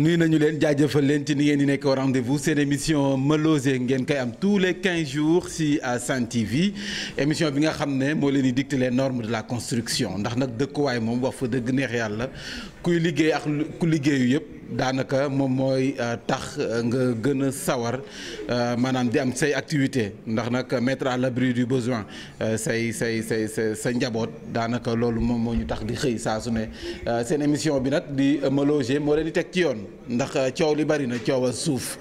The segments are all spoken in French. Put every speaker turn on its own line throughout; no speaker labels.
nuyu nañu leen jaajëfal rendez-vous. Tous les 15 jours à Sen TV émission bi les normes de la construction. Ndax nag dëkkuwaay moom kuy liggéey ak ku liggéeyu yëpp daanaka moom mooy tax nga gën sawar maanaam di am say activité. Ndax nag mettre à l'abri du besoin say say say sa sa njaboot daanaka loolu moom moo ñu tax di xëy saa su ne. Seen émission bi nag di Malosé moo leen di ci yoon. Ndax coow li bari na coowal suuf.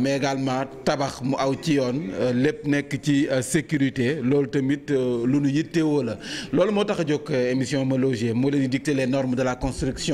Mais également tabax mu aw ci yoon lépp nekk ci sécurité. Loolu tamit lu nu yittewoo la. Loolu moo tax a émission Malosé moo leen di dicter les normes de la construction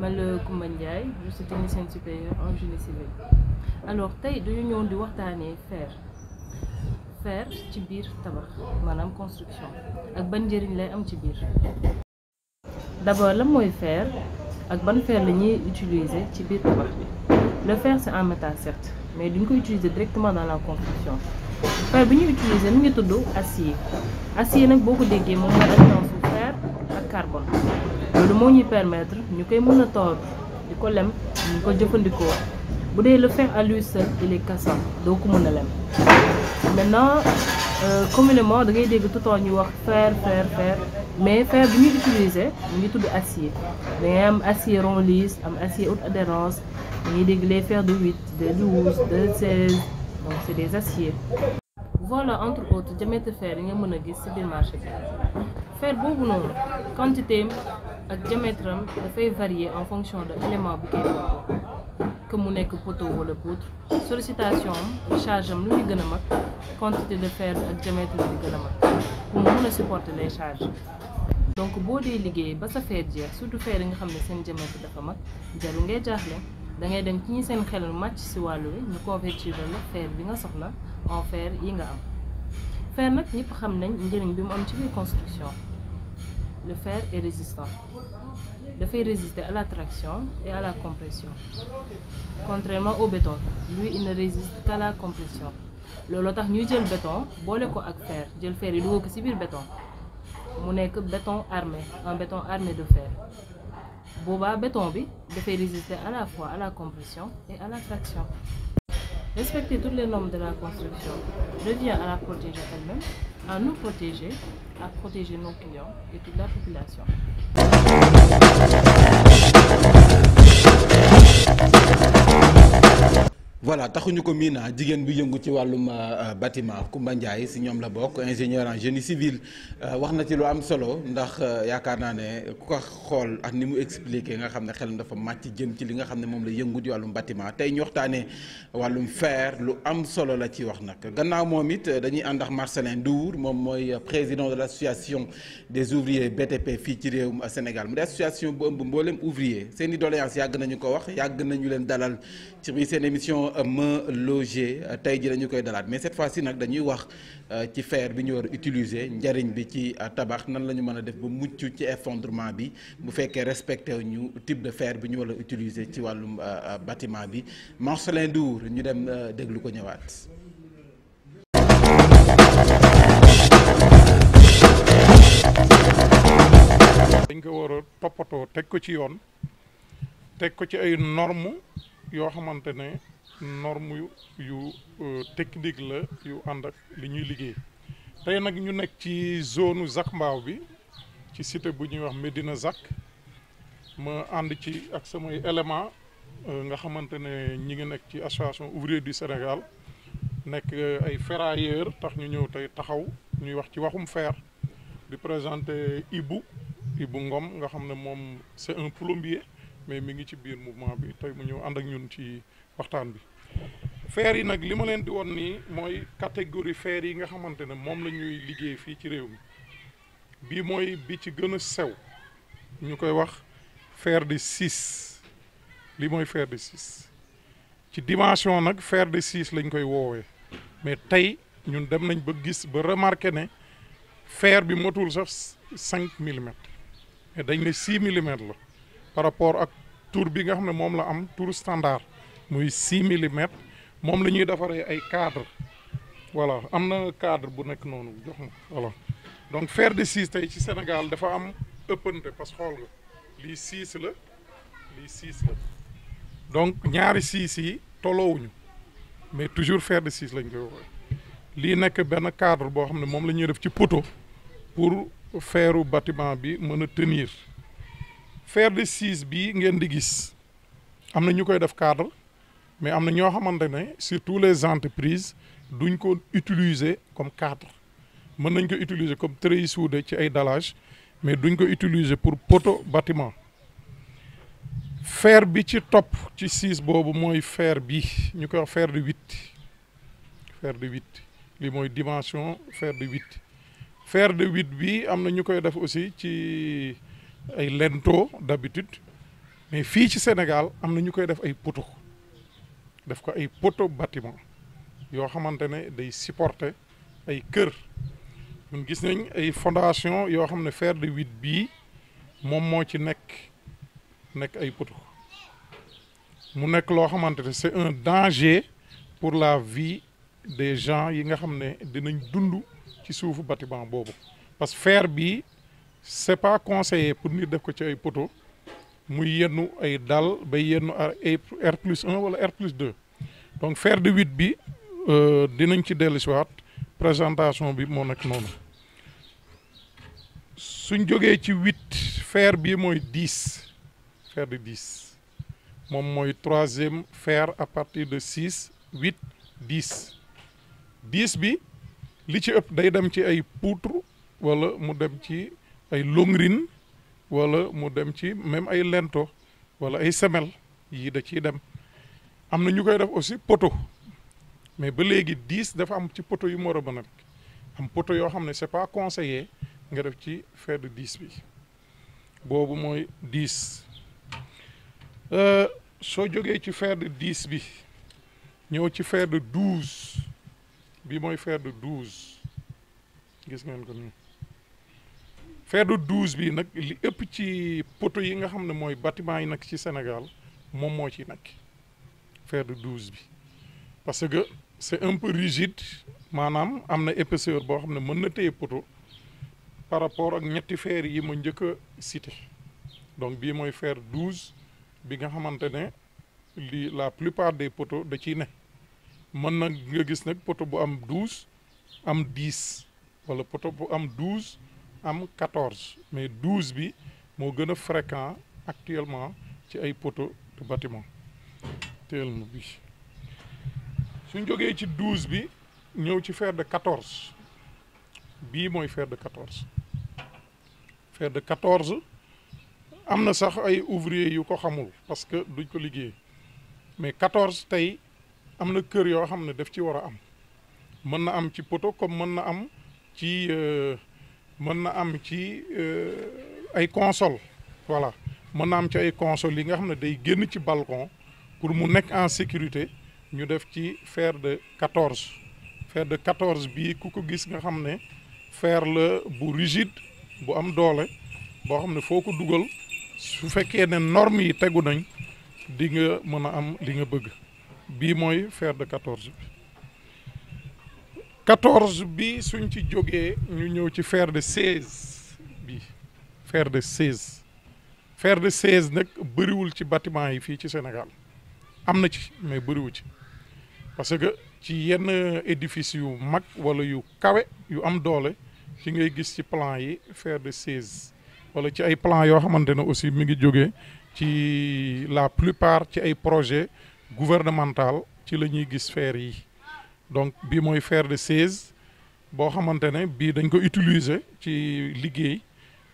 man la Koumba Ndiaye je suis technicienne supérieure en génie civil. Alors tey dañu ñëw di waxtaanee fer. Fer ci biir tabax maanaam construction. D'abord fer? Ak fer la ñuy utiliser ci biir tabax bi? Le fer c'est un métal certes mais duñ directement dans la construction. Fer acier. Acier nag boo ko déggee fer ak carbone loolu moo ñuy permettre ñu lem ñu le fer à lui seul il est cassant doo lem. Maintenant euh, communément da ngay tout temps ñuy wax fer fer mais fer bi ñuy utiliser mu ngi acier. Da acier rond lisse acier haute adhérence da ngay de 8 de 12 de 16 donc c'est des aciers. Voilà entre autres diamètre fer yi nga mën a gis ci biir marché bi. Fer boobu quantité ak diamètre am dafay varier en fonction de élément bu koy que mu nekk poteau wala poutre. Sollicitation am charge am lu mag quantité de fer ak diamètre lu mag pour mu mën a supporter les charges. Donc boo dee liggéey ba sa fer jeex surtout fer yi nga xam ne seen diamètre dafa mag jarul ngay jaaxle. Da ngay dem ci ñi seen xel màcc ci wàllu wi ñu convertir la fer bi nga soxla en fer yi nga am. Fer nag ñëpp xam nañ njëriñ bi mu am ci biir construction. Le fer est résistant. Dafay résister à la traction et à la compression. Contrairement au béton lui il ne résiste qu'à la compression. Looloo tax ñuy jël béton boole ko ak fer jël fer yi dugal ko ci biir béton. Mu nekk béton armé un béton armé de fer. Boobaa béton bi dafay résister à la fois à la compression et à la traction respecter toutes les normes de la construction. Revient à la protéger elle-même à nous protéger à protéger nos clients et toute la population
voilà taxuñu ko miina jigéen bi yëngu ci wàllum bâtiment. Koumba Ndiaye la ingénieur en génie civil. Wax lu am solo ndax yaakaar naa ne ku ko xool ak ni mu expliqué nga bâtiment. Solo la ci wax nag. Gannaaw Marcelin Ndour président de association des ouvriers BTP fii ci wax Malosé tey ji dañu koy dalaat. Mais cette fois-ci nag dañuy wax ci fer bi ñu war a utiliser njariñ bi ci tabax nan la ñu mën a def ba mucc ci effondrement bi. Bu fekkee respecté ñu type de fer bi ñu war a utiliser ci wàllum bâtiment bi. Marcelin Ndour ñu dem déglu ko ñëwaat.
dañ ko war a toppatoo ko ci yoon teg ko ci ay normes yoo xamante ne norme yu yu technique la yu ànd ak li ñuy liggéey. Tey nag ñu nekk ci zone Zac Mbao bi ci cité bu ñuy wax Médina Zac ma ànd ci ak samay élément nga xamante ne ñi ngi nekk ci association ouvrier du Sénégal. Nekk ay ferrailleurs tax ñu ñëw tey taxaw ñuy wax ci waxum fer. Di présenter Ibou Ibou Ngom nga xam ne moom c'est un plombier mais mi ngi ci biir mouvement bi. Tey mu ñëw ànd ak ñun ci waxtaan bi. Fer yi nag li ma leen di won nii mooy catégorie feer yi nga xamante ne moom la ñuy liggéey fii ci réew mi. Bii mooy bi ci gën a sew. Ñu koy wax fer de six. Li mooy fer de ci dimension nag fer de six lañ koy woowee. Mais tey ñun dem nañ ba gis ba remarqué ne fer bi motul sax cinq millimètres. Mais dañ ne six millimètres la par rapport ak tour bi nga xam ne moom la am tour standard. Muy six millimètres moom la ñuy defaree ay cadre voilà am na cadre bu nekk noonu jox voilà. Donc fer de six tey ci Sénégal dafa am ëppante parce que xool nga lii six la lii la. Donc ñaari six yi tolloowuñu mais toujours fer de six lañ koy woowee lii nekk benn cadre boo xam ne pour feeru tenir. Fer de six bi ngeen di gis am cadre mais am na ñoo xamante ne surtout les entreprises duñ ko comme cadre. Mën nañ ko comme treillis soudé ci ay mais duñ ko utiliser pour poteau bâtiment. Fer bi ci topp ci six boobu mooy fer bi ñu de huit. Fer de huit. Li mooy dimension de huit. Fer de huit bi am ñu aussi ci ay lento d'habitude mais fii ci Sénégal am ñu koy def poteau def ko ay poteau bâtiment yoo xamante ne day supporter ay kër. Ñun gis nañ ay fondation yoo xam ne fer de huit bii moom moo ci nekk nekk ay poteau mu nekk loo xamante c'est un danger pour la vie des gens yi nga xam ne dinañ dund ci suufu bâtiment boobu. Parce que fer bi c'est pas conseillé pour nit def ko ci ay poteau muy yennu ay dal bay yennu ay R plus un wala R plus deux. Donc fer de huit bi dinañ ci siwaat présentation bi moo nekk noonu. Suñ jógee ci huit fer bi mooy dix. Fer de dix. Moom mooy troisième fer à partir de six huit dix. Dix bi li ci ëpp day dem ci ay poutre wala mu dem ci wala mu dem ci même ay lento wala ay semel yii da ciy dem. Am na ñu koy def aussi poto. Mais ba léegi dix dafa am ci poteau yu mu war a am poto yoo xam ne c'est pas conseillé nga def ci fer de dix bi. Boobu mooy dix soo jógee ci fer de dix bi ñëw ci fer de douze. Bi mooy fer de douze. Gis ngeen ko nii. Fer de douze bi nag li ëpp ci poteau bâtiment yi Sénégal parce que c'est un peu rigide maanaam am na épaisseur ne mën par rapport ak ñetti fer yi ma njëkk a cité. Donc bii mooy fer douze bi nga la plupart des poteaux da ciy ne. Mën na nga gis nag poteau douze am dix douze am quatorze mais douze bi moo gën a fréquent actuellement ci ay poteaux de bâtiment. Teel na bi. Suñ jógee ci douze bi ñëw ci fer de quatorze. Bii mooy fer de quatorze. Fer de quatorze am na sax ay ouvrier yu ko xamul parce que duñ ko mais quatorze tey am kër yoo daf ci am. Poteau comme am ci mën na am ci ay console. Voilà. Mën na console yi balcon pour en sécurité ñu def ci fer de quatorze. Fer de quatorze bii ku gis fer bu am doole boo xam ne foo su am li nga bëgg. De quatorze bi quatorze bi suñ ci jógee ñu ñëw ci fer de seize bi. Fer de seize. Fer de seize nag bëriwul ci bâtiment yi fii ci Sénégal. Am na ci mais bëriwu ci. Parce que ci yenn édifice yu mag wala yu kawe yu am doole ci ngay gis ci plan yi fer de seize. Wala ci ay plan yoo xamante ne aussi mi ngi jógee ci la plupart ci ay projet gouvernemental ci la ñuy gis fer yi. Donc bii mooy fer de 16 boo xamante ne dañ ko utiliser ci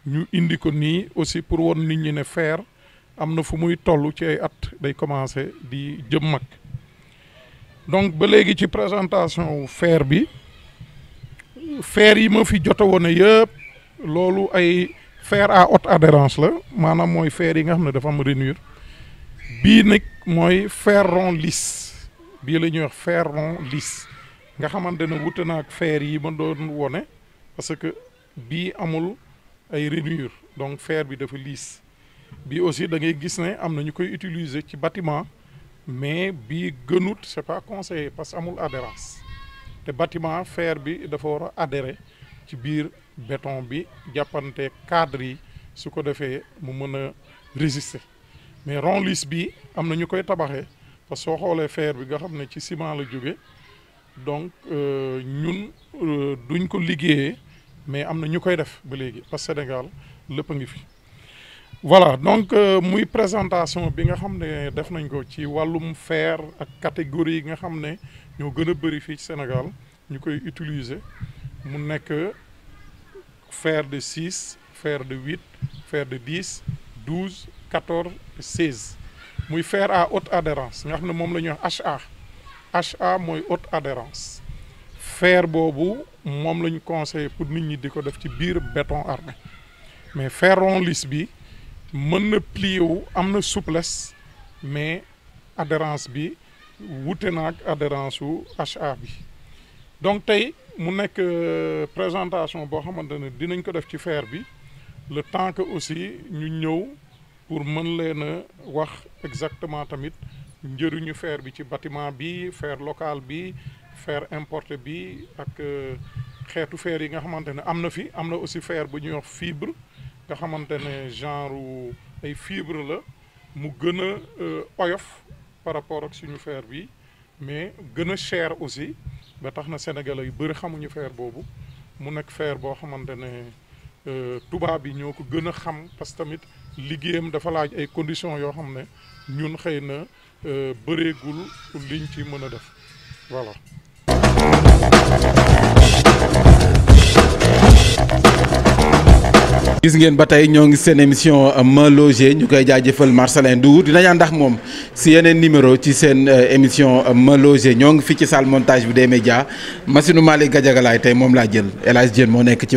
ñu aussi pour won nit ñi ne fer commencer di jëm donc ba léegi présentation fer bi fer ma jota fer à haute adhérence la maanaam mooy fer yi nga dafa am lisse bii la ñuy wax fer rond lisse. Nga xamante ne wute na ak fer yi ma doon wone parce que bii amul ay rainure donc fer bi dafa lisse. Bii aussi da ngay gis ne am na utiliser ci bâtiment mais bii gënut c'est pas conseillé parce que amul adhérence. Te bâtiment fer bi dafa war adhérer ci biir béton bi jàppante cadre yi su ko defee mu mën résister. Mais rond lisse bi am na ñu parce que soo xoolee fer bi nga xam ne ci ciment la jóge donc ñun duñ ko liggéeyee mais am na ñu koy def ba léegi parce que Sénégal ngi fi. Voilà donc présentation bi nga xam ne def nañ ko ci wàllum fer ak catégorie yi nga xam ne ñoo gën a bëri fii ci Sénégal koy utiliser. Mu nekk fer de six fer de huit fer de dix douze quatorze seize muy fer à haute adhérence. Nga xam ne moom la ñuy wax HA HA mooy haute adhérence. Fer boobu moom la ñu conseillé pour nit ñi di ko def ci biir béton armé. Mais fer rond lisse bi mën na plier wu am na souplesse mais adhérence bi wute na adhérence wu HA bi. Donc tey mu nekk présentation boo xamante ne dinañ ko def ci fer bi. Le temps que aussi ñu ñëw pour mën leen a wax exactement tamit njëriñu fer bi ci bâtiment bi fer local bi fer importé bi ak xeetu fer yi nga xamante ne am na fi. Am na aussi fer bu ñuy wax fibre nga xamante ne genre ay fibre la mu gën a oyof par rapport ak suñu fer bi mais gën a cher aussi. Ba tax na sénégalais yu bëri xamuñu fer boobu. Mu nekk fer boo xamante ne tubaab yi ñoo ko gën a xam parce tamit liggéeyam dafa laaj ay conditions yoo xam ne ñun xëy na bëreegul liñ ci mën a voilà.
gis ngeen ba tey ñoo ngi seen émission Ma Logé ñu koy jaajëfal Marcelin ak moom si yeneen numéro ci seen émission Ma Logé. Ñoo ngi ci montage bi des médias. Machine Malick Gadiagalaay tey moom laa jël. El Hadj moo nekk ci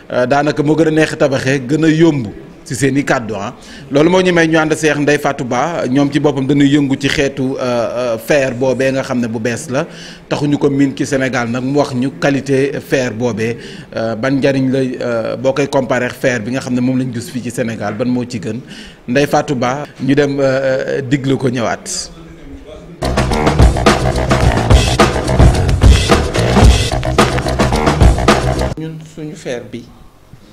daanaka moo gën a neex tabaxee gën a yomb ci seen kàddu ah. Loolu moo ñu may ñu ànd seex Ndeye Fatou Ba ñoom ci boppam dañuy yëngu ci xeetu fer boobee nga xam ne bu bees la. Taxuñu ko miin ci Sénégal nag mu wax ñu qualité fer boobee ban njariñ la boo koy comparé fer bi nga xam ne moom lañ gis fii ci Sénégal ban moo ci gën. Ndeye Fatou Ba ñu dem diglu ko ñëwaat.
ñun suñu bi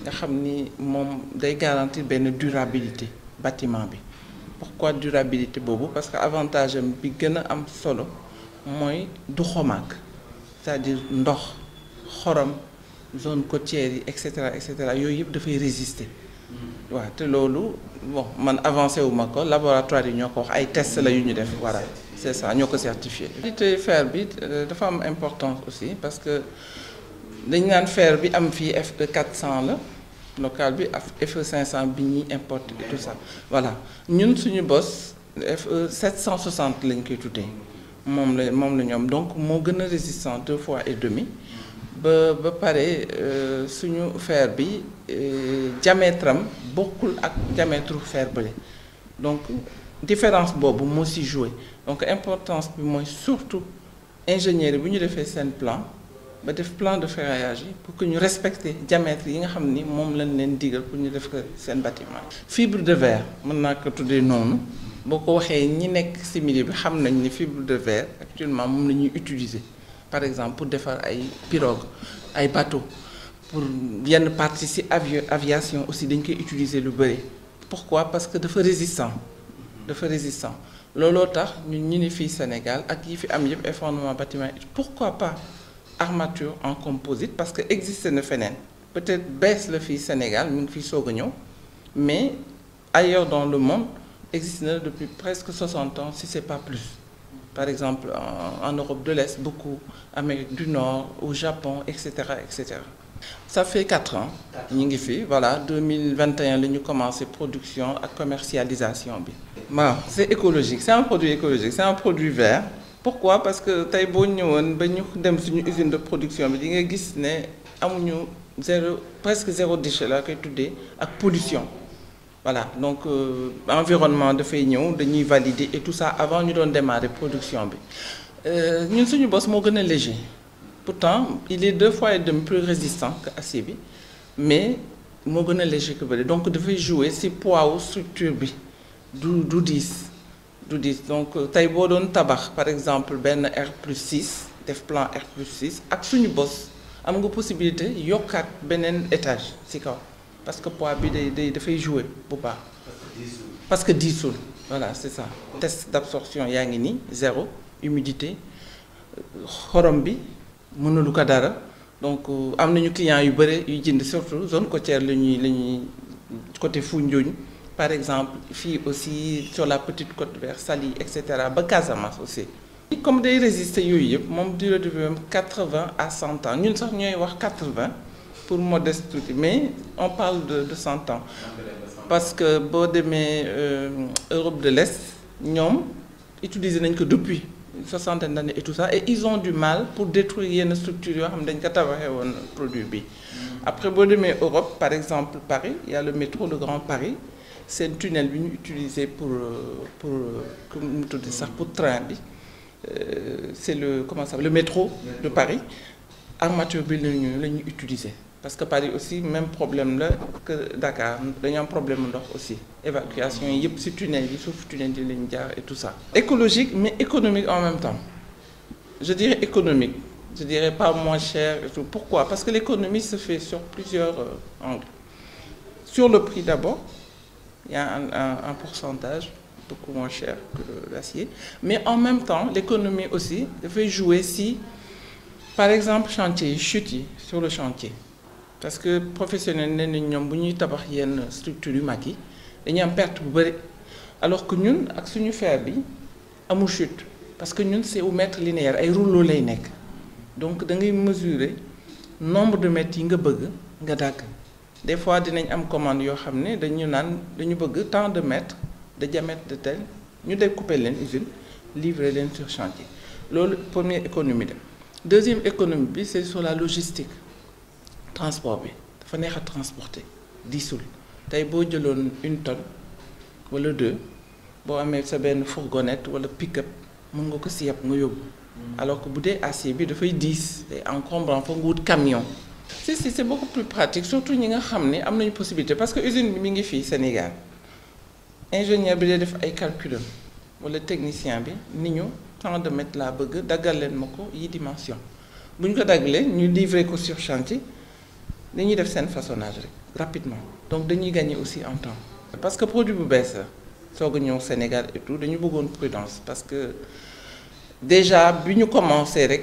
nga xam ni moom day garantir benn durabilité bâtiment bi pourquoi durabilité boobu? Parce que avantage am bi gën a am solo mooy du xomaag c'est-à-dire ndox xorom zone côtière yi et cetera et cetera yooyu yëpp dafay résister waaw te loolu bon man avancé wu ma ko laboratoire yi ñoo ko wax ay test la yu ñu def voilà c'est ça ñoo ko certifié. qualité fer bi dafa am importance aussi parce que dañ naan fer bi am fii FE 400 la. Local bi ak FE 500 bi ñuy importe et tout ça. Voilà. Ñun suñu bos FE 760 lañ koy tuddee. Moom donc moo gën a résistant deux fois et demi. Ba ba pare suñu fer bi diamètre am bokkul ak diamètre fer bële. Donc différence boobu moo si joué donc importance bi surtout ingénieur yi bu ñu defee seen plan ba def plan de ferraillage yi pour que ñu respecter diamètre yi nga xam ni moom lañ leen digal pour ñu def ko seen bâtiment. Fibre de verre mën naa ko tuddee noonu. Boo ko waxee ñi nekk ci milieu bi xam nañ ni fibre de verre actuellement moom la ñuy utiliser. Par exemple pour defar ay pirogue ay bateau pour yenn partie ci avio aviation aussi dañ koy utiliser lu bëri pourquoi? Parce que dafa résistant. Dafa résistant. Looloo tax ñun ñu ni fii Sénégal ak yi fi am yëpp ay fondement bâtiment pourquoi pas? Armature en composite parce que existe na feneen. Peut-être bees la fii Sénégal mu ngi fii mais ailleurs dans le monde existe depuis presque 60 ans si c'est pas plus. Par exemple en, Europe de l'Est beaucoup Amérique du Nord au Japon et cetera et cetera. Ça fait quatre ans ñu voilà 2021 la ñu commencé production ak commercialisation c'est écologique c'est un produit écologique c'est un produit vert pourquoi? Parce que tey boo ñëwoon usine de production bi di presque zéro déchet la koy tuddee ak pollution. Voilà donc euh, environnement dafay ñëw dañuy valider et tout ça avant ñu doon démarrer production bi. Ñun suñu bos moo léger. Pourtant il est deux fois et demi plus résistant que acier mais moo léger que bële donc jouer ci poids structure bi du du diis du donc tey boo doon tabax par exemple benn R plus 6 def plan R plus 6 ak suñu bos am nga possibilité yokkaat beneen étage ci kaw. Parce que poids bi day day dafay jouer bu baax. parce que diisul voilà c'est ça. Test d'absorption yaa ngi nii zéro. Humidité. Xorom bi mënulu ko dara. Donc am nañu clients yu bëri yu jënd surtout zone côtière la ñuy la ñuy côté Foundiougne par exemple fii aussi sur la petite côte vers Saly et cetera ba Casamance aussi. comme day résister yooyu yëpp moom durée de vie am 80 à 100 ans. Ñun sax ñooy wax 80 pour modeste tuuti mais on parle de de 100 ans. Parce que boo demee Europe de l'Est ñoom utiliser nañ ko depuis une soixantaine d'années et tout ça et ils ont du mal pour détruire yenn structures yoo xam dañ ko tabaxee woon produit bi. Après boo demee Europe par exemple Paris il y a le métro le Grand Paris seen tunnel bi ñu utiliser pour pour comme mu tudd sax pour train bi. C'est le comment ça le métro de Paris. Armature bi la ñu la ñu utiliser. Parce que Paris aussi même problème la que Dakar. Dañu am problème aussi. Évacuation yi yëpp ci tunnel yi suuf tunnel yi lañu jaar et tout ça. écologique mais économique en même temps. Je dirais économique. Je dirais pas moins cher pourquoi? Parce que l'économie se fait sur plusieurs euh, angles. Sur le prix d'abord il y a un, pourcentage beaucoup moins cher que l'acier. Mais en même temps l'économie aussi dafay jouer si par exemple chantier chute sur le chantier. Parce que professionnel nee nañ ñoom bu ñuy tabax yenn structure yi dañuy am perte alors que ñun ak suñu fer bi amul chute. Parce que ñun c'est au mètre linéaire ay rouleau donc ngay mesurer nombre de mètres bëgg nga dàgg des fois dinañ am commande yoo xam ne dañu naan dañu bëgg tant de mètres de diamètre de tel ñu découper leen usine livrer leen sur chantier. Loolu première économie de deuxième économie bi c'est sur la logistique. Transport bi dafa neex a transporter diisul tey boo jëloon une tonne wala deux boo amee sa benn fourgonnette wala pick-up mën nga ko si nga yóbbu. Alors que bu dee acier bi dafay diis day encombrant foog nga wut camion si si c'est beaucoup plus pratique surtout ñi nga xam nañu possibilité parce que usine bi mi Sénégal. Ingénieur bi day def ay calculam wala technicien bi ni ñu tant de mètres laa bëgg daggal leen ma ko yi dimension. Bu ñu ko daggalee ñu livrer sur chantier dañuy def seen façonnage rapidement. Donc dañuy gagner aussi en temps. Parce que produit bu bees la soog a ñëw Sénégal et tout dañu bëggoon prudence parce que déjà bi ñu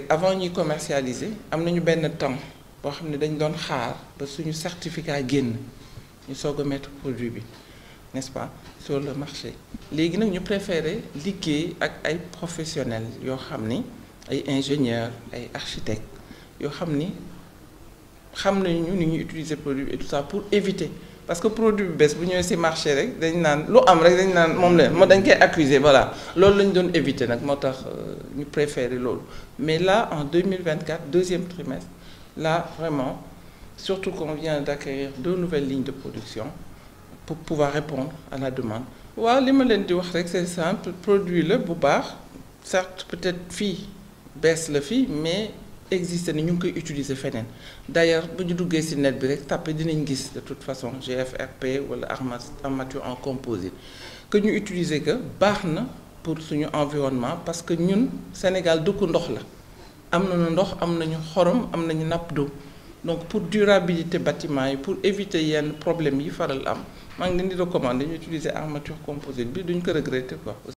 avant ñuy commercialiser am nañu benn temps boo xam ne dañ doon xaar ba suñu certificat génn ñu soog a mettre produit bi n'est-ce pas sur le marché. Léegi nag ñu préférer liggéey ak ay professionnels yoo xam ni ay ingénieurs ay architectes yoo xam ni xam nañu ni ñuy utiliser produit et tout ça pour éviter. Parce que produit bi bees bu ñëwee ci marché rek dañ naan lu am rek dañ naan moom la moo dañ koy accuser voilà. Loolu lañ doon éviter nag moo tax ñu préférer loolu. Mais là en 2024 deuxième trimestre là vraiment surtout qu'on vient d'acquérir deux nouvelles lignes de production pour pouvoir répondre à la demande. Waaw c'est simple produit la bu baax. Certes peut-être fii bees la fii mais existé ni ñu ngi koy utiliser feneen. D'ailleurs bu ñu duggee ci net bi rek tàppe de toute façon GFRP wala armature en composite. Que ñu utiliser que baax na pour suñu environnement parce que ñun Sénégal dëkku ndox la am nañu ndox am nañu xorom am nañu nappe d'eau donc pour durabilité bâtiment yi pour éviter yenn problème yi faral am maa ngi leen di recommander ñu utiliser armature composite bi duñ ko regretter quoi.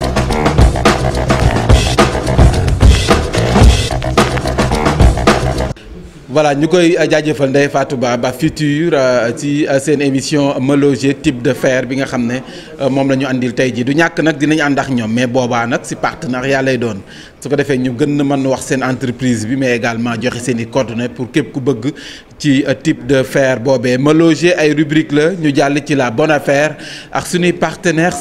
Voilà ñu koy jaajëfal Ndeye Ba futur ci seen émission Me type de fer bi nga xam ne moom la ñu andil tey nag dinañ mais boobaa partenariat lay doon. Su ko entreprise mais également joxe pour ci type de fer boobee. Me Loger ay rubrique la ñu jàll ci la bonne affaire partenaire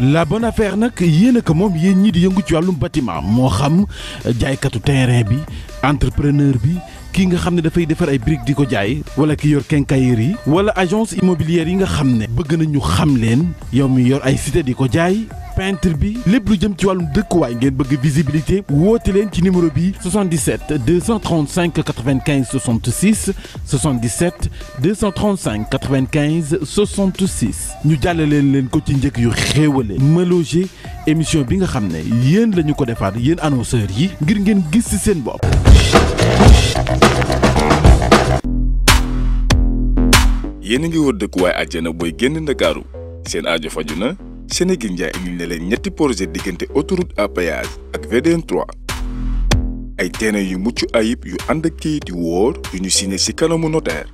la affaire nag yéen a ko moom yéen ñii di yëngu ci wàllum bâtiment. Moo xam jaaykatu terrain bi entrepreneur bi kii nga xam ne dafay defar ay briques di ko jaay wala ki yor quincaillerie yi wala agence immobilière yi nga xam ne bëgg nañu xam leen yow mi yor ay cité di ko jaay peintre bi lépp lu jëm ci wàllum dëkkuwaay ngeen bëgg visibilité woote leen ci numéro bi 77 235 95 66 77 235 95 66 ñu jàllaleen leen ko ci njëkk yu xéewale Me Loger émission bi nga xam ne yéen la ñu ko defaat yéen annonceurs yi ngir ngeen gis ci seen bopp.
yéen a ngi wër dëkkuwaay àjjana booy génn Ndakaaru seen aajo faju na Sénégindia indil na leen ñetti projet diggante autoroute à péage ak VDN 3 ay terrain yu mucc ayib yu ànd ak kayit yu wóor yu ñu signé ci kanamu notaire.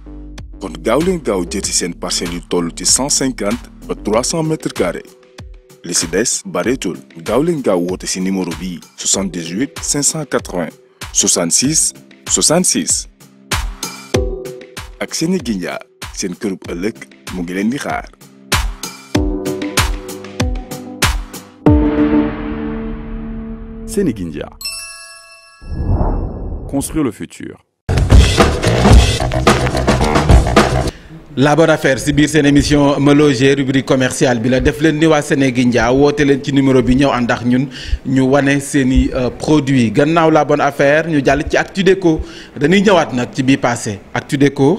Kon gaaw leen gaaw jël ci seen parcelles yu toll ci 150 ba 300 mètres carrés. Li ci des bareetul. Gaaw leen gaaw ci numéro bii 78 580 66 66 ak Sénégindia seen kërub mu ngi leen di xaar.
Sénégindia. Construire le futur.
la bonne affaire si biir seen émission rubrique commerciale bi la def leen ni waa Sénégindia numéro wane la bonne affaire ñu jàll ci Actu Déco dañuy ñëwaat passé Déco.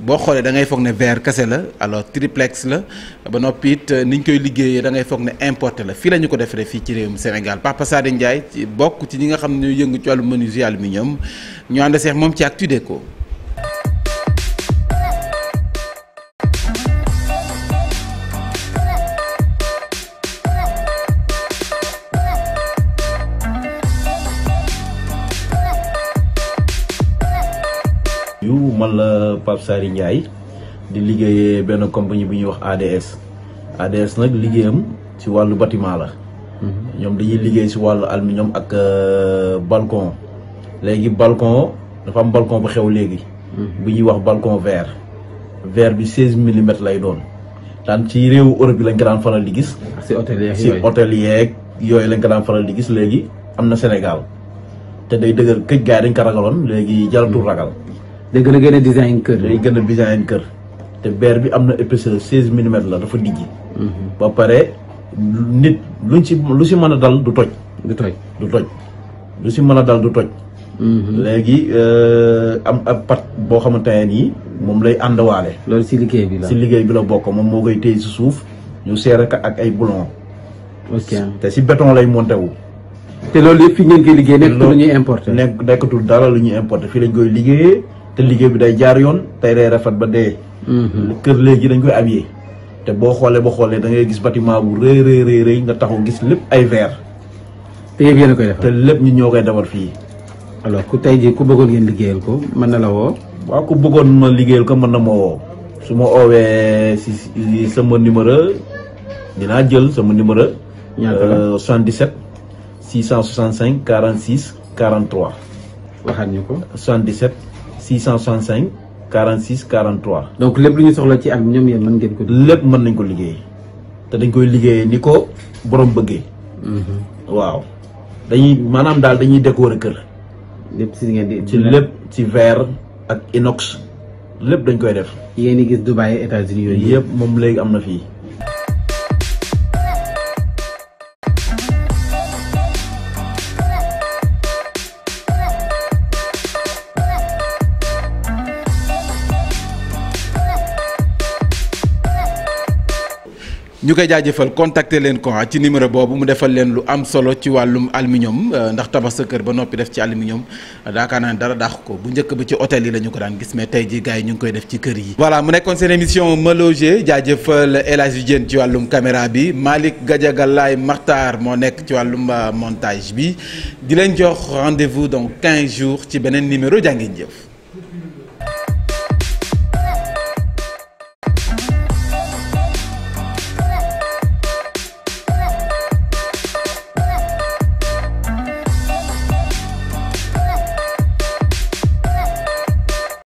boo xoolee da ngay foog ne verre la alors triplex la ba noppi it niñ koy liggéeyee da ngay importé la. Ko ci réewum Sénégal. Papa Sadi Ndiaye bokk ci ñi nga yëngu ci menuisier aluminium. Ñu ànd ci
la Pape Sary Ndiaye di liggéeyee benn compagnie bu ñuy wax ADS ADS nag liggéeyam ci wàllu bâtiment la. Ñoom dañuy liggéey ci wàllu aluminium ak balcon. Léegi balcon dafa am balcon bu xew léegi. Bu ñuy wax balcon verre verre bi seize millimètres lay doon. Daan ci réewu Europe bi lañ ko daan faral di gis.
Si hôtel yeeg
si hôtel yeeg yooyu lañ ko daan faral di gis léegi. Am na Sénégal. Te day dëgër këj gaay dañ ko ragaloon léegi jaratul ragal
day gën a gën a design kër.
day gën a design kër. te beer bi am na épaisseur seize millimètres la dafa dijji. Ba pare nit luñ ci lu si mën a dal du toj.
Du toj.
Du toj. Lu si mën a dal du toj. Léegi am ab pat boo xamante ne nii moom lay àndawaale.
Loolu si liggéey bi la.
Si liggéey bi la bokk moom moo koy téye si suuf ñu seere ko ak ay boulon
ok.
Te si béton lay monté wu.
Te loolu yëpp fi ngeen koy liggéey nekk lu ñuy importer.
nekk nekkatul dara lu ñuy importe fii lañ koy liggéeyee. Te liggéey bi day jaar yoon tey day rafet ba dee. Kër léegi dañ koy habillé. Te boo xoolee ba xoolee da ngay gis bâtiment bu rëy rëy rëy rëy nga taxaw gis lépp ay verre.
Te yéen a koy
te lépp ñu ñoo koy defar fii.
Alors ku tey jii ku bëggoon ngeen liggéeyal ko mën na la woo?
Waaw ku bëggoon ma liggéeyal ko mën na ma woo. Su ma oowee si sama numéro dinaa jël sama numéro
ñaata la?
euh, 77 665 46 43
waxaat ñu ko.
77 665 46 43.
donc lépp lu ñu soxla ci ak ñoom yéen mën ngeen ko.
lépp mën nañ ko liggéey te dañ koy liggéeyee ni ko borom bëggee. waaw dañuy maanaam daal dañuy décorer kër.
lépp si ngeen di.
ci lépp ci verre ak inox lépp dañ koy def.
yéen di gis Dubaï États-Unis yooyu
yëpp moom léegi am na fii.
Ñu koy jaajëfal contacter leen ko ci numéro boobu mu defal leen lu am aluminium ndax tabax sa kër aluminium daakaar naa ne dara dàq ko. Bu njëkk ba ci hôtel yi la ñu ko daan gis mais tey ji gars voilà mu nekkoon seen émission Me Loger jaajëfal El Hadji Diène ci wàllum caméra bi Malick Gadiaga Laye wàllum montage rendez-vous dans 15 jours ci.